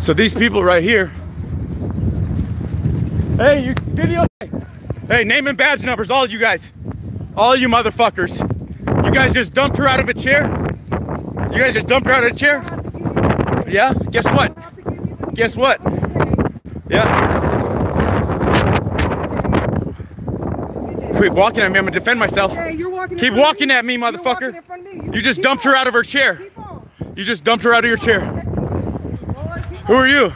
So these people right here. Hey, you video. Hey, name and badge numbers, all of you guys. All you motherfuckers. You guys just dumped her out of a chair? You guys just dumped her out of a chair? Yeah? Guess what? Guess what? Yeah. Quit walking at me. I'm gonna defend myself. Hey, you're walking Keep walking at me, motherfucker. in front of me. You just dumped her out of her chair. You just dumped her out of your chair. Who are you?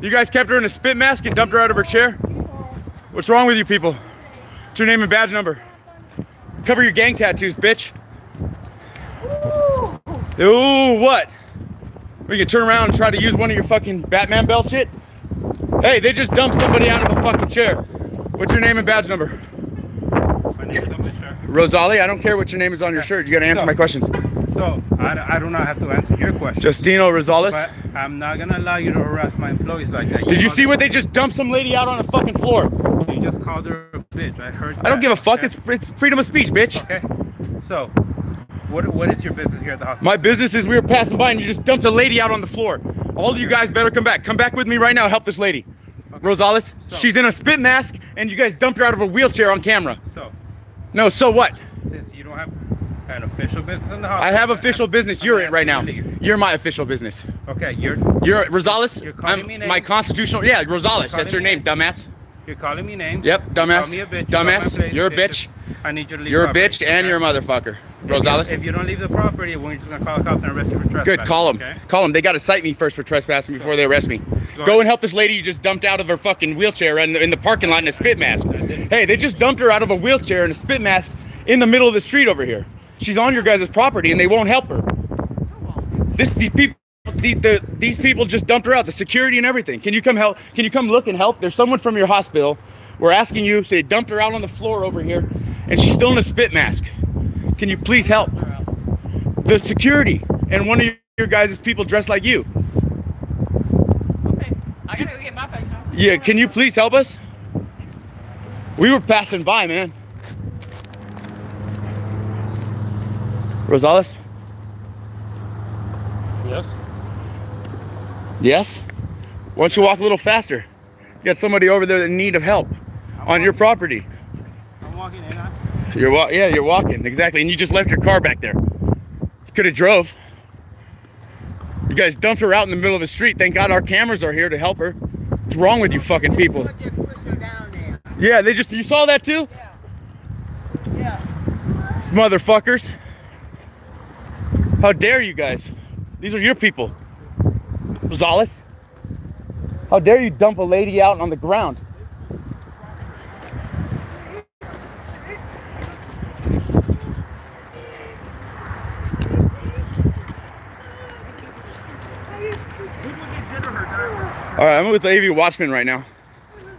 You guys kept her in a spit mask and dumped her out of her chair? What's wrong with you people? What's your name and badge number? Cover your gang tattoos, bitch. Ooh, what? We can turn around and try to use one of your fucking Batman belt shit? Hey, they just dumped somebody out of a fucking chair. What's your name and badge number? My name's Alicia. Rosali, I don't care what your name is on your shirt. You gotta answer my questions. So I, I do not have to answer your question. Justino Rosales. but I'm not gonna allow you to harass my employees like that. Did you see what they just dumped some lady out on the fucking floor? You just called her a bitch. I heard. I don't give a fuck. okay? It's it's freedom of speech, bitch. okay. So, what what is your business here at the hospital? My business is we were passing by and you just dumped a lady out on the floor. All of you guys better come back. Come back with me right now. Help this lady. Rosales, So- she's in a spit mask and you guys dumped her out of a wheelchair on camera. So, No, so what? since you an official business in the hospital, I have official business. You're it right now. I'm gonna ask you to leave. You're my official business. Okay, you're You're Rosales. You're calling I'm me my constitutional. Yeah, Rosales. That's your me name, dumbass. you're calling me names. Yep, You dumbass. Call me a bitch. you Dumbass. place, You're a bitch. I need you to leave. You're a bitch and you're a motherfucker. If you- Rosales. If you don't leave the property, we're just gonna call the cops and arrest you for trespassing. Good, call them. Okay? Call them. They got to cite me first for trespassing before they arrest me. Go Go and help this lady you just dumped out of her fucking wheelchair in the, in the parking lot in a spit mask. Hey, they just dumped her out of a wheelchair in a spit mask in the middle of the street over here. She's on your guys' property and they won't help her. This these people. The, the, these people just dumped her out, the security and everything. Can you come help? Can you come look and help? There's someone from your hospital. We're asking you. So they dumped her out on the floor over here, and she's still in a spit mask. Can you please help? The security and one of your guys' people dressed like you. Okay, I gotta go get my off. Yeah, can you please help us? We were passing by, man. Rosales? Yes. Yes? Why don't you walk a little faster? You got somebody over there in need of help on your property. I'm walking in. Huh? You're wa- yeah, you're walking exactly, and you just left your car back there. You could have drove. You guys dumped her out in the middle of the street. Thank God our cameras are here to help her. What's wrong with you fucking people? Just pushed her down there. Yeah, they just you saw that too, Yeah. motherfuckers. How dare you guys? These are your people. Rosales. How dare you dump a lady out on the ground? All right, I'm with the AV Watchman right now.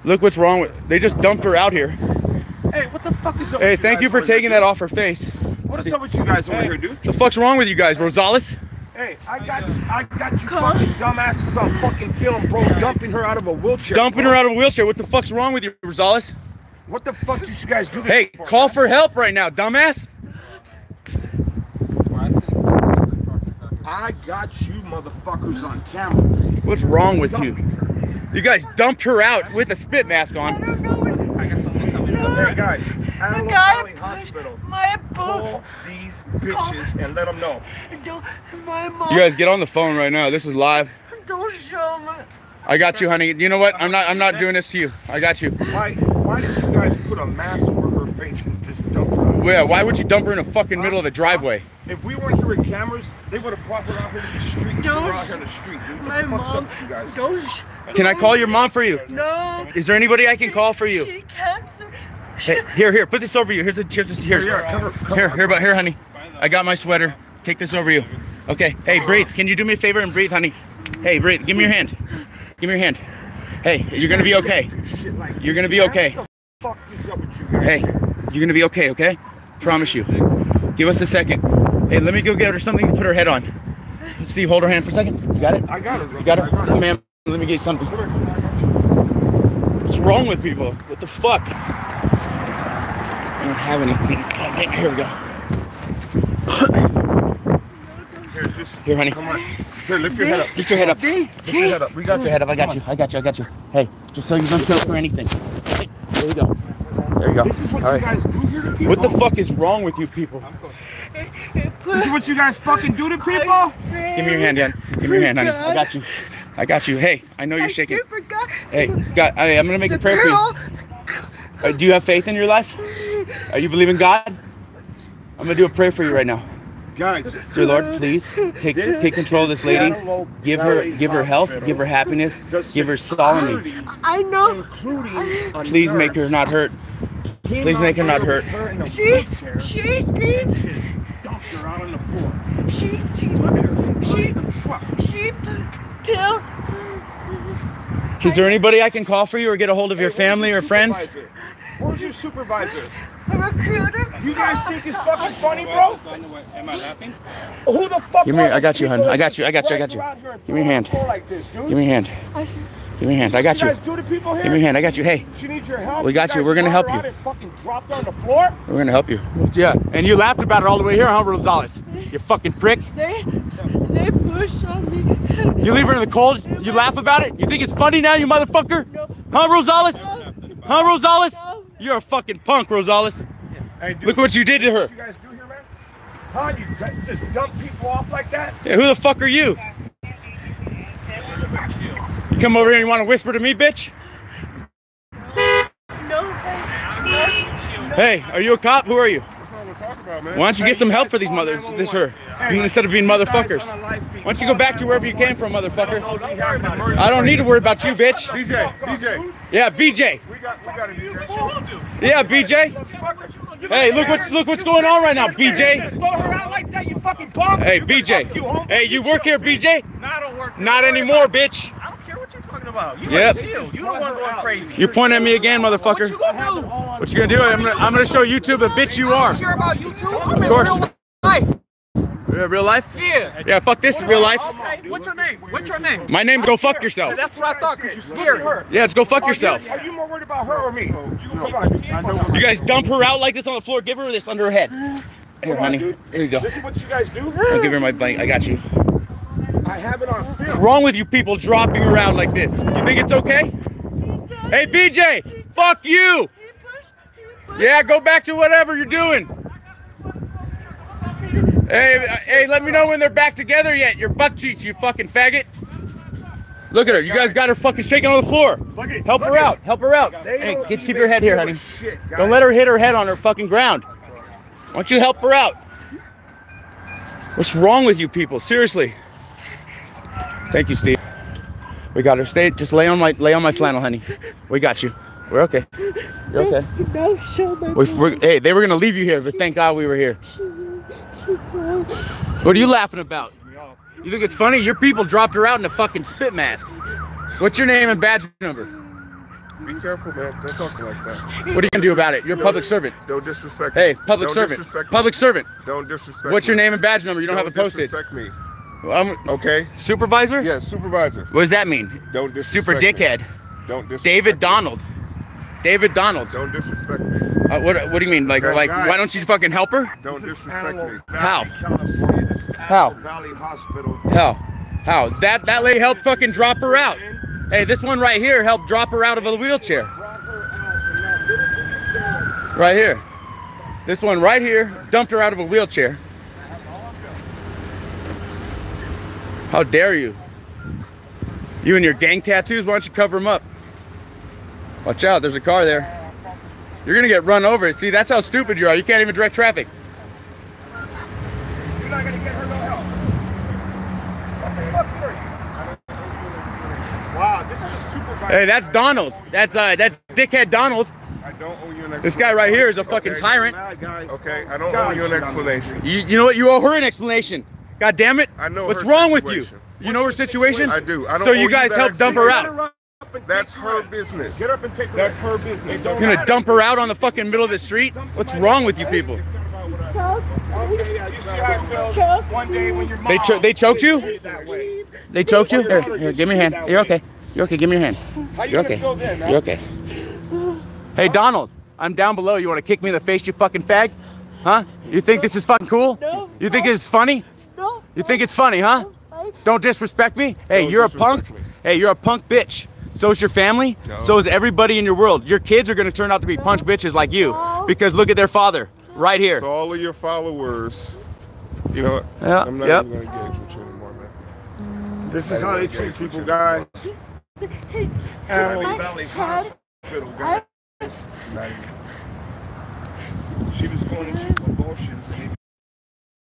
Look what's wrong with. They just dumped her out here. Hey, what the fuck is up Hey, thank you for taking that off her face. What is up with you guys over Hey. here, dude? The fuck's wrong with you guys, Rosales? Hey, I got I got you fucking dumbasses on fucking film, bro, dumping her out of a wheelchair. Dumping bro. her out of a wheelchair. What the fuck's wrong with you, Rosales? What the fuck did you guys do this Hey, for? call for help right now, dumbass. I got you motherfuckers on camera. What's wrong with you? You guys dumped her out with a spit mask on. I got something coming up. Hey guys, this is Antelope guy Valley Hospital. My Call these bitches and let them know. Don't, my mom. You guys get on the phone right now. This is live. Don't show me. I got you, honey. You know what? I'm not. I'm not doing this to you. I got you. Why why did you guys put a mask over her face and just dump her? Yeah. Why would you dump her in a fucking middle of the driveway? If we weren't here with cameras, they would have brought her out here to the street. They Don't- were out here in the street, dude. My the mom. up you guys? Don't. Can I call your mom for you? No. Is there anybody I can call for you? She cancer. Hey, here, here. Put this over you. Here's a. Here's a. Here's. Yeah, cover- cover Here, here, but here, honey. I got my sweater. Take this over you. Okay. Hey, breathe. Can you do me a favor and breathe, honey? Hey, breathe. Give me your hand. Give me your hand. Hey, you're gonna be okay. You're gonna be okay. What the fuck is up with you guys? Hey, you're gonna be okay, okay? Promise you. Give us a second. Hey, let me go get her something to put her head on. Steve, hold her hand for a second. You got it? I got it. You got I her? Come, ma'am. Let me get you something. What's wrong with people? What the fuck? I don't have anything. Okay, here we go. Here, just Here, honey. come on. Here, lift your head up. Lift your head up. Lift your head up. We got Lift your head up. I got you. I got you. I got you. Hey, just so you don't choke or anything. Hey, there you go. There you go. This is what All you right. guys do here to people. What the fuck is wrong with you people? This is what you guys fucking do to people. Give me your hand, Dan. Give me your hand, honey. I got you. I got you. Hey, I know you're shaking. forgot. Hey, God, I, I'm gonna make a prayer for you. Uh, do you have faith in your life? Are you believing God? I'm gonna do a prayer for you right now. Guys, Dear Lord, please take take control of this lady. Give her give her health, give her happiness, give her solemnity. I know. Please make her not hurt. please make her not hurt. her in a She, wheelchair, she screamed. dumped her out on the floor. She, she, Look. She- Look at she pill. Is there anybody I can call for you or get a hold of your family or friends? Supervisor? Where's your supervisor? A recruiter. You guys think it's fucking funny, bro? Am I laughing? Who the fuck? Give me- are I got you, people hon. I got you, I got you, I got you. dragging her out Give me your hand. her on the floor Like this, dude? Give me your hand. I Give me your hand. I got you you. guys do to people here? Give me your hand. I got you. Hey, She needs your help. We got you. We're gonna help you. out fucking dropped on the floor. we're gonna help you. Yeah. And you laughed about it all the way here, huh, Rosales? You fucking prick. they, they pushed on me. You leave her in the cold. You laugh about it. You think it's funny now, you motherfucker? Huh, Rosales? Huh, Rosales? You're a fucking punk, Rosales. Hey, dude, Look what you did to her. what you guys do here, man? Huh? You just dump people off like that? Yeah, who the fuck are you? You come over here and you want to whisper to me, bitch? No, Hey, are you a cop? Who are you? That's all we're talking about, man. Why don't you get some help for these mothers? This her. Instead of being motherfuckers. Why don't you go back to wherever you came from, motherfucker? I don't need to worry about you, bitch. DJ, DJ, Yeah, BJ. we got, we got a Yeah, BJ. Hey, look what look what's going on right now, BJ. Throw her out like that, you fucking punk. Hey, BJ. Hey, you work here, BJ? No, I don't anymore, bitch. I don't care what you're talking about. You Yep. like. You don't want to go crazy. You point at me again, What motherfucker. you gonna do? What you gonna do? I'm gonna I'm gonna show YouTube the bitch you I are. don't care you too. Course. Real life. Yeah, Real life? Yeah. Yeah, fuck this real life. Okay. What's your name? What's your name? My name, go fuck yourself. That's what I thought, cause you scared her. Yeah, let's go fuck yourself. Are you more worried about her or me? Come on, I know. You guys dump her out like this on the floor. Give her this under her head. Here, honey. Here you go. This is what you guys do? I'll give her my blanket. I got you. I have it on What's film. wrong with you people dropping around like this? You think it's okay? Hey, BJ, fuck you. He pushed, he pushed. Yeah, go back to whatever you're doing. Hey, hey, let me know when they're back together yet. Your butt cheeks, you fucking faggot. Look at her. You guys got her fucking shaking on the floor. Look at- Help her at- out. Help her out. They Hey, get keep your head here, honey. shit. Don't let her hit her head on her fucking ground. Why don't you help her out? What's wrong with you people? Seriously. Thank you, Steve. We got her. Stay. Just lay on my lay on my flannel, honey. We got you. We're okay. You're okay. Now show my We, we're, hey, they were gonna leave you here, but thank God we were here. What are you laughing about? You think it's funny? Your people dropped her out in a fucking spit mask. What's your name and badge number? Be careful, man. Don't talk to me like that. What are you gonna do about it? You're a public servant. Don't disrespect Hey, me. public don't servant. Disrespect Public servant. Don't disrespect What's your me. name and badge number? You don't, have it posted. disrespect me. I'm Okay? supervisor. Yeah, supervisor. What does that mean? Don't disrespect Super me. dickhead. Don't disrespect David me. Donald. David Donald. Don't disrespect me. Uh, what, what do you mean? Like, Okay, like, guys. why don't you fucking help her? Don't This disrespect me. Valley, How? California. This is How? Valley Hospital. How? How? That that lady helped fucking drop her out. Hey, this one right here helped drop her out of a wheelchair. Brought her out in that little bitty chair. Right here. This one right here dumped her out of a wheelchair. How dare you? You and your gang tattoos, why don't you cover them up? Watch out, there's a car there. You're gonna get run over. See, that's how stupid you are. You can't even direct traffic. You're not gonna get her no help. What the fuck are you? Wow, this is a supervisor. Hey, that's Donald. That's uh that's dickhead Donald. I don't owe you an explanation. This guy right here is a fucking Okay? tyrant. Okay, I don't God, owe you an shit on me. explanation. You, you know what? You owe her an explanation. God damn it. I know What's her wrong with you? situation. You know her situation? I do. I don't So owe you guys help dump her out. Get her up and That's her out. business. Get up and take her That's out. her business. You're gonna dump her out on the fucking middle of the street? What's wrong with you people? Choke, Okay, yeah, you see how it feels Choke. one day when your mom They cho- they choked you? is that way. They choked you? Here, here, give me your hand. You're okay. You're okay. Give me your hand. You You're okay. feel then, man? You're okay. Hey, Donald, I'm down below. You want to kick me in the face, you fucking fag? Huh? You think this is fucking cool? No. You think it's funny? no. You think it's funny, huh? Don't disrespect me. Hey, you're a punk. Hey, you're a punk bitch. So is your family. No. So is everybody in your world. Your kids are gonna turn out to be punch bitches like you No. because look at their father right here. So all of your followers, you know what? Yeah, I'm not yep. even gonna engage with you anymore, man. This is how they treat people, guys. Animal I Valley Hospital, guys. Not even. She was going into convulsions and